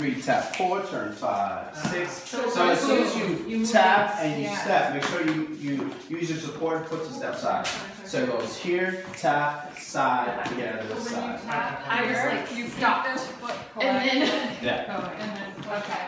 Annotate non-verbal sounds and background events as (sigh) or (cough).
three, tap four, turn five, uh, six. So So as soon as you you tap and you yeah. step, make sure you, you use your support foot to step side. So it goes here, tap, side, yeah. So this side. tap I just like, you stop. this foot And then, (laughs) Yeah. and then okay.